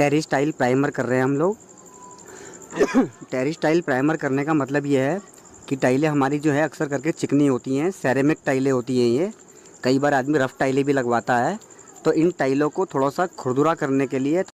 Terrace tile primer कर रहे हैं हम लोग। टेरिस टाइल प्राइमर करने का मतलब ये है कि टाइलें हमारी जो है अक्सर करके चिकनी होती हैं सैरेमिक टाइलें होती हैं ये। कई बार आदमी रफ़ टाइलें भी लगवाता है। तो इन टाइलों को थोड़ा सा खुरदुरा करने के लिए